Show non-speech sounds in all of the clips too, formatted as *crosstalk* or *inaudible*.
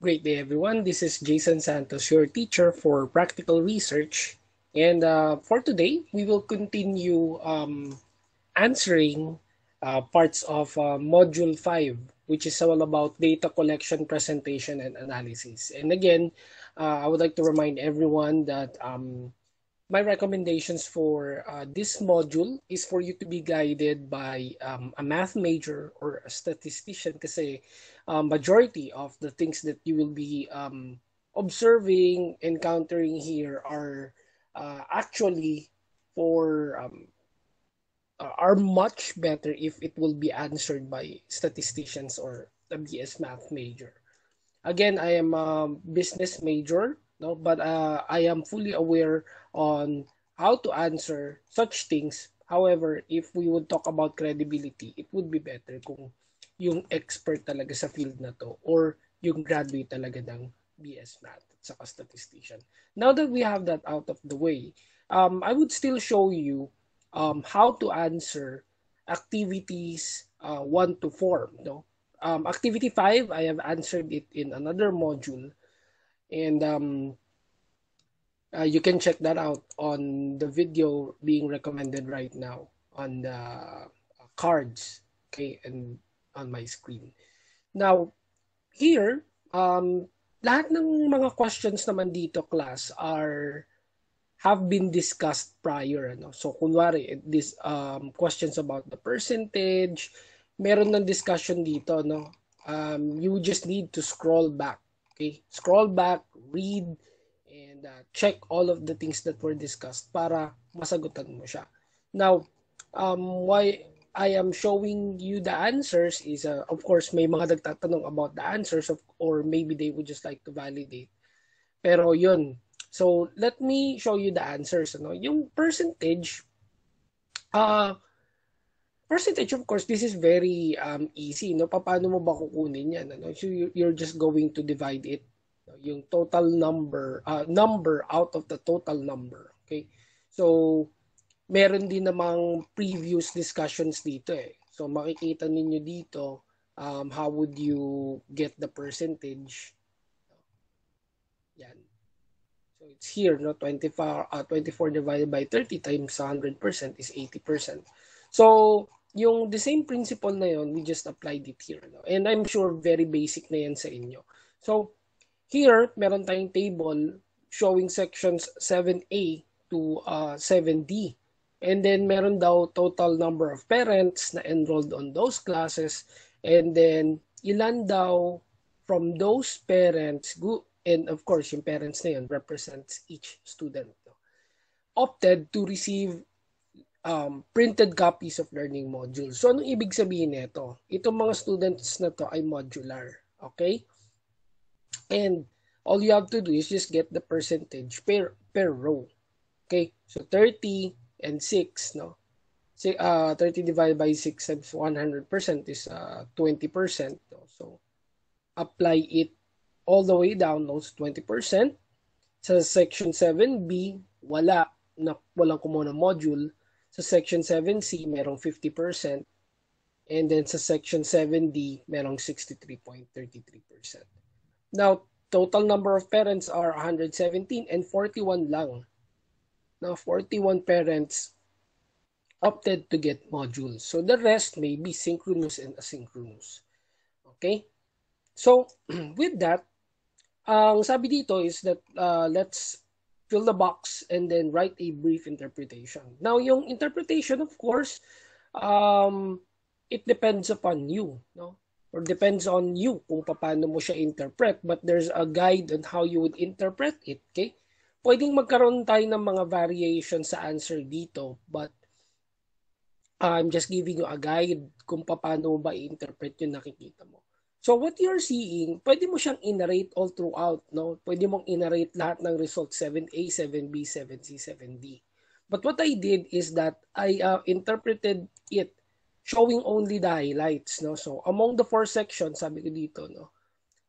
Great day, everyone. This is Jason Santos, your teacher for practical research. And uh, for today, we will continue um, answering uh, parts of uh, Module 5, which is all about data collection, presentation, and analysis. And again, uh, I would like to remind everyone that um, my recommendations for uh, this module is for you to be guided by um, a math major or a statistician kasi um, majority of the things that you will be um, observing, encountering here are uh, actually for um, are much better if it will be answered by statisticians or a BS math major. Again, I am a business major no but uh, i am fully aware on how to answer such things however if we would talk about credibility it would be better kung yung expert talaga sa field na to or yung graduate talaga ng BS Math at saka statistician. Now that we have that out of the way, um, I would still show you um, how to answer activities uh, 1 to 4. No? Um, activity 5, I have answered it in another module and um, uh, you can check that out on the video being recommended right now on the uh, cards okay and on my screen. Now here um, lahat ng mga questions naman dito class are have been discussed prior ano. So kunwari this um, questions about the percentage meron ng discussion dito no? Um, you just need to scroll back Okay, scroll back, read, and uh, check all of the things that were discussed para masagutan mo siya. Now, um, why I am showing you the answers is, uh, of course, may mga nagtatanong about the answers of, or maybe they would just like to validate. Pero yun. So, let me show you the answers. Ano? Yung percentage, uh, Percentage, of course, this is very um, easy. No? Paano mo ba kukunin yan? Ano? So you're just going to divide it. Yung total number, uh, number out of the total number. Okay? So, meron din namang previous discussions dito eh. So, makikita ninyo dito um, how would you get the percentage. Yan. So, it's here, no? 24, uh, 24 divided by 30 times 100% is 80%. So, yung the same principle na yon we just applied it here. No? And I'm sure very basic na yan sa inyo. So, here, meron tayong table showing sections 7A to uh, 7D. And then, meron daw total number of parents na enrolled on those classes. And then, ilan daw from those parents, and of course, yung parents na yun represents each student, no? opted to receive um, printed copies of learning modules. So, anong ibig sabihin nito? Itong mga students na to ay modular. Okay? And all you have to do is just get the percentage per, per row. Okay? So, 30 and 6, no? Say, uh, 30 divided by 6 times 100% is uh, 20%. No? So, apply it all the way down, no? So, 20%. Sa section 7B, wala na walang kumuha ng module sa Section 7C, merong 50%. And then sa Section 7D, merong 63.33%. Now, total number of parents are 117 and 41 lang. Now, 41 parents opted to get modules. So the rest may be synchronous and asynchronous. Okay? So, *clears throat* with that, ang sabi dito is that uh, let's fill the box, and then write a brief interpretation. Now, yung interpretation, of course, um, it depends upon you, no? Or depends on you kung paano mo siya interpret. But there's a guide on how you would interpret it, okay? Pwedeng magkaroon tayo ng mga variation sa answer dito, but I'm just giving you a guide kung paano ba i-interpret yung nakikita mo. So what you're seeing, pwede mo siyang i-narrate all throughout, no? Pwede mong i-narrate lahat ng results 7A, 7B, 7C, 7D. But what I did is that I uh, interpreted it showing only the highlights, no? So among the four sections, sabi ko dito, no?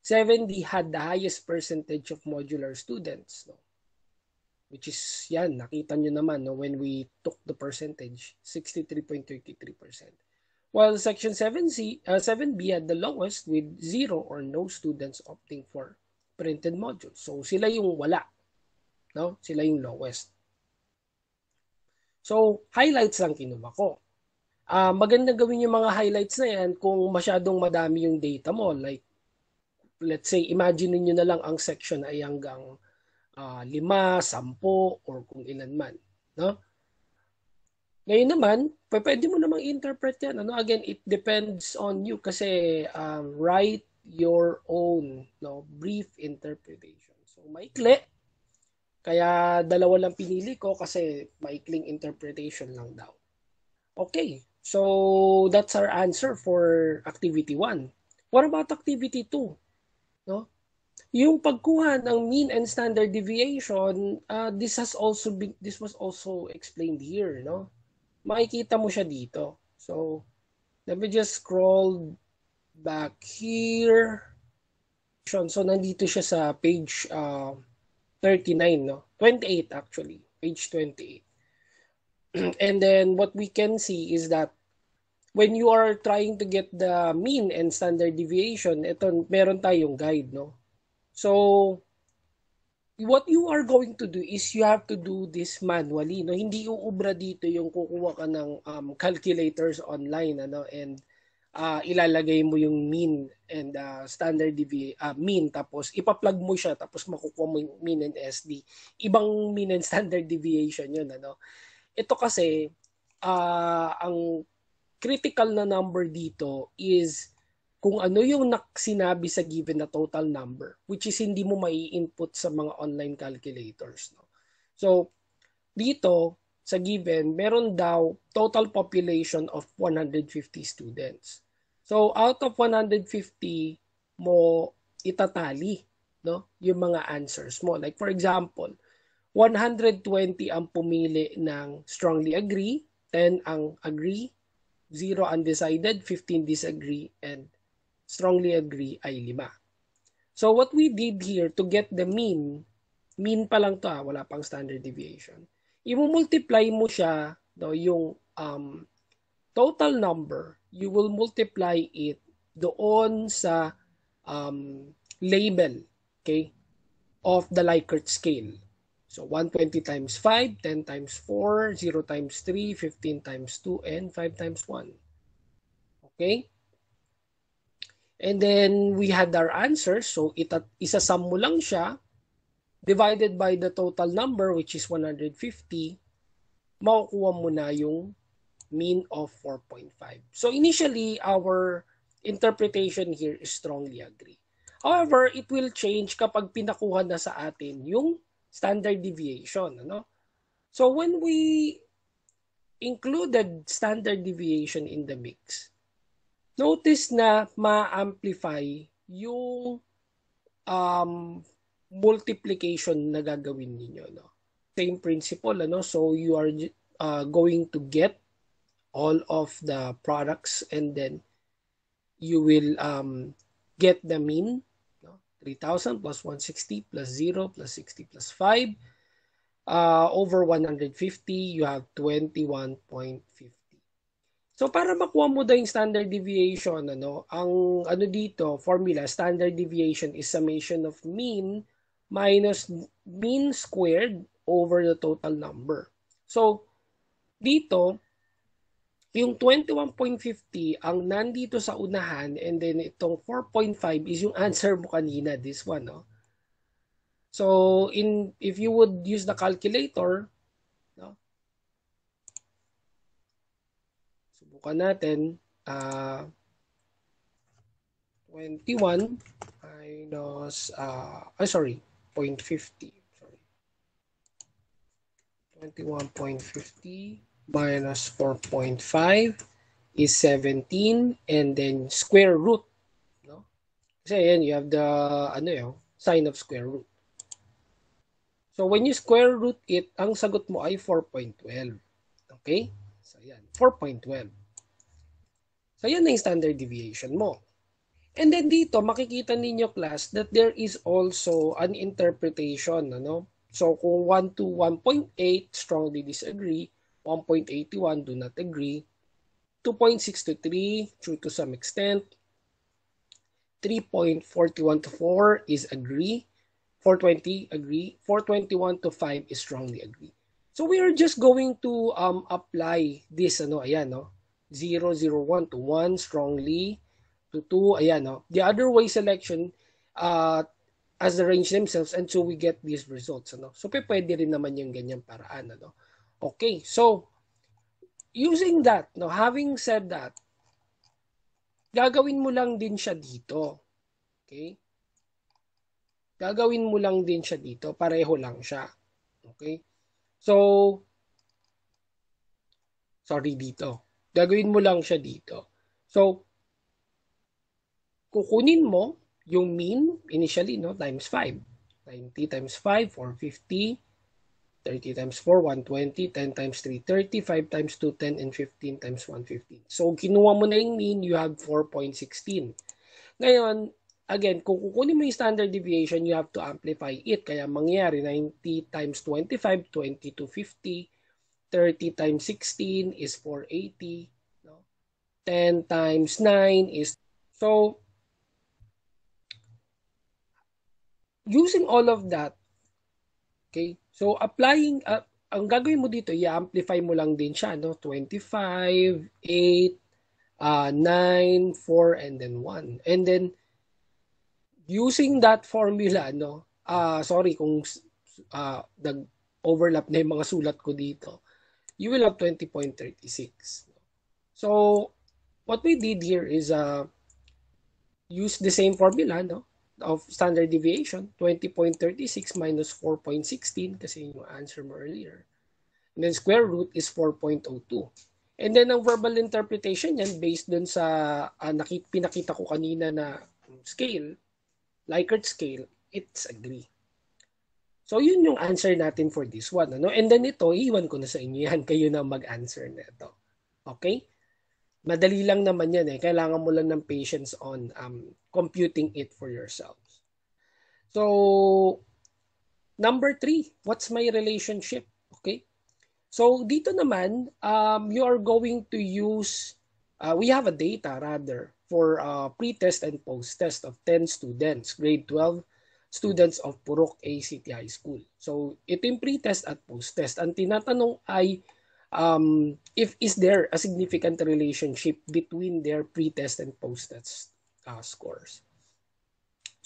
7D had the highest percentage of modular students, no? Which is, yan, nakita nyo naman, no? When we took the percentage, 63.33%. while Section 7C, uh, 7B had the lowest with zero or no students opting for printed modules. So sila yung wala. No? Sila yung lowest. So, highlights lang kinuha ko. Uh, maganda gawin yung mga highlights na yan kung masyadong madami yung data mo. Like, let's say, imagine niyo na lang ang section ay hanggang uh, lima, sampo, or kung ilan man. No? Ngayon naman, pwede mo namang interpret yan. Ano? Again, it depends on you kasi um, write your own no, brief interpretation. So, maikli. Kaya dalawa lang pinili ko kasi maikling interpretation lang daw. Okay, so that's our answer for activity 1. What about activity 2? No? Yung pagkuha ng mean and standard deviation, uh, this has also been this was also explained here, no? Makikita mo siya dito. So, let me just scroll back here. So, nandito siya sa page uh, 39, no? 28 actually. Page 28. *clears throat* And then, what we can see is that when you are trying to get the mean and standard deviation, ito, meron tayong guide, no? So, what you are going to do is you have to do this manually no? Hindi uubra dito yung kukuha ka ng um, calculators online ano? And uh, ilalagay mo yung mean and uh, standard deviation uh, mean tapos ipa-plug mo siya tapos makukuha mo yung mean and SD ibang mean and standard deviation yun ano? Ito kasi uh, ang critical na number dito is kung ano yung sinabi sa given na total number which is hindi mo mai-input sa mga online calculators no? So dito sa given meron daw total population of 150 students. So out of 150 mo itatali no? Yung mga answers mo. Like for example 120 ang pumili ng strongly agree 10 ang agree 0 undecided 15 disagree and strongly agree ay 5. So what we did here to get the mean, mean pa lang to ha, ah, wala pang standard deviation. I-multiply mo siya, no, yung um, total number, you will multiply it doon sa um, label, okay, of the Likert scale. So 120 times 5, 10 times 4, 0 times 3, 15 times 2, and 5 times 1. Okay? And then we had our answer. So ita, isasum mo lang siya divided by the total number which is 150. Makukuha mo na yung mean of 4.5. So initially, our interpretation here is strongly agree. However, it will change kapag pinakuha na sa atin yung standard deviation. Ano? So when we included standard deviation in the mix, notice na ma-amplify yung um, multiplication na gagawin niyo no? Same principle ano? So you are uh, going to get all of the products and then you will um, get the mean no? 3000 plus 160 plus 0 plus 60 plus 5 uh, over 150 you have 21.50 So para makuha mo daw yung standard deviation, ano, ang ano dito, formula, standard deviation is summation of mean minus mean squared over the total number. So dito, yung 21.50 ang nandito sa unahan and then itong 4.5 is yung answer mo kanina, this one, no? So in if you would use the calculator, Subukan natin. Uh, 21 minus, uh, oh, sorry, 0.50. Sorry. 21.50 minus 4.5 is 17 and then square root. No? Kasi ayan, you have the ano yun, sign of square root. So when you square root it, ang sagot mo ay 4.12. Okay? So yan, 4.12. So, yan na yung standard deviation mo. And then dito, makikita ninyo class that there is also an interpretation. Ano? So, kung 1 to 1.8, strongly disagree. 1.81, do not agree. 2 2.6 to 3, true to some extent. 3.41 to 4 is agree. 420 agree. 421 to 5 is strongly agree. So we are just going to um, apply this, ano, ayan, no? 0, 0, 1 to 1 strongly to 2, ayan, no? The other way selection uh, as arrange themselves and so we get these results, ano? So pwede rin naman yung ganyang paraan, ano? Okay, so using that, no, having said that, gagawin mo lang din siya dito. Okay? Gagawin mo lang din siya dito. Pareho lang siya. Okay? So, sorry dito. Gagawin mo lang siya dito. So, kukunin mo yung mean initially, no, times 5. 90 times 5, 450. 30 times 4, 120, 10 times 3, 30, 5 times 2, 10, and 15 times 115. So, kinuha mo na yung mean, you have 4.16. Ngayon, again, kung kukunin mo yung standard deviation, you have to amplify it. Kaya mangyari 90 times 25, 20 to 50. 30 times 16 is 480. No? 10 times 9 is... So, using all of that, okay, So, applying, uh, ang gagawin mo dito, i-amplify mo lang din siya, no? 25, 8, uh, 9, 4, and then 1. And then, using that formula, no? Uh, sorry kung uh, nag-overlap na yung mga sulat ko dito. You will have 20.36. So, what we did here is uh, use the same formula, no? of standard deviation, 20.36 minus 4.16 kasi yung answer mo earlier. And then square root is 4.02. And then ang verbal interpretation yan based dun sa uh, nakit, pinakita ko kanina na scale, Likert scale, it's agree. So yun yung answer natin for this one. Ano? And then ito, iwan ko na sa inyo yan. Kayo na mag-answer na ito. Okay? Madali lang naman yan eh. Kailangan mo lang ng patience on um, computing it for yourselves. So, number three, what's my relationship? Okay. So, dito naman, um, you are going to use, uh, we have a data rather, for uh, pre-test and post-test of 10 students, grade 12 students of Purok ACT High School. So, ito yung pre-test at post-test. Ang tinatanong ay, um, if is there a significant relationship between their pre-test and post-test uh, scores.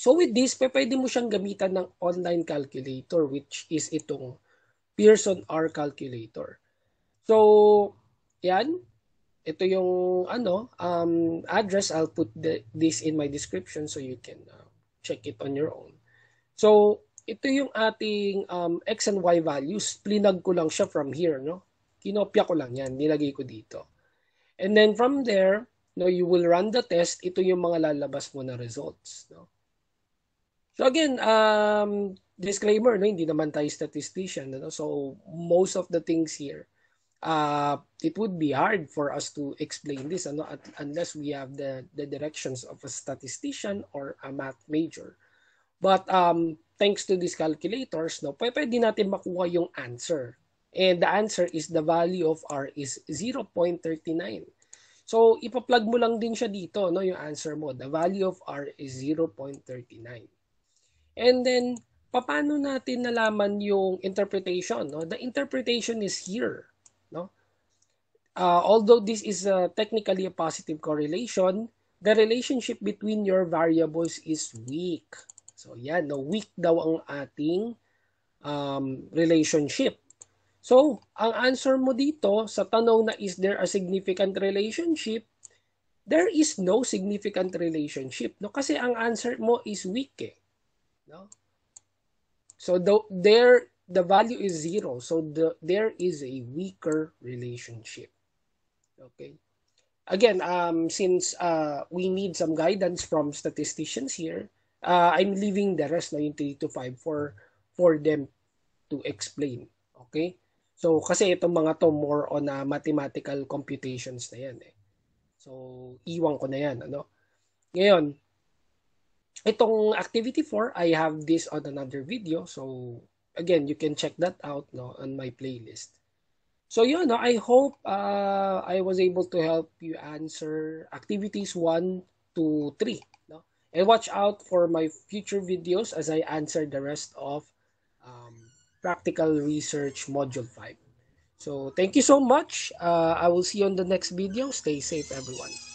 So with this, pwede mo siyang gamitan ng online calculator which is itong Pearson R calculator. So, yan. Ito yung ano, um, address. I'll put the, this in my description so you can uh, check it on your own. So, ito yung ating um, X and Y values. Plinag ko lang siya from here, no? Kinopya ko lang yan, nilagay ko dito. And then from there, no, you will run the test, ito yung mga lalabas mo na results. No? So again, um, disclaimer, no, hindi naman tayo statistician. No? So most of the things here, uh, it would be hard for us to explain this ano, at, unless we have the, the directions of a statistician or a math major. But um, thanks to these calculators, no, pwede natin makuha yung answer And the answer is the value of R is 0.39. So, ipa-plug mo lang din siya dito, no, yung answer mo. The value of R is 0.39. And then, paano natin nalaman yung interpretation? No? The interpretation is here. No? Uh, although this is uh, technically a positive correlation, the relationship between your variables is weak. So, yan. No? Weak daw ang ating um, relationship. So, ang answer mo dito sa tanong na is there a significant relationship? There is no significant relationship. No? Kasi ang answer mo is weak eh. No? So, the, there, the value is zero. So, the, there is a weaker relationship. Okay? Again, um, since uh, we need some guidance from statisticians here, uh, I'm leaving the rest na yung 3 to 5 for, for them to explain. Okay? So, kasi itong mga to more on uh, mathematical computations na yan eh. So, iwan ko na yan. Ano? Ngayon, itong activity 4, I have this on another video. So, again, you can check that out no, on my playlist. So yun, no, I hope uh, I was able to help you answer activities 1 to 3. And watch out for my future videos as I answer the rest of um, practical research module 5. So thank you so much. Uh, I will see you on the next video. Stay safe everyone.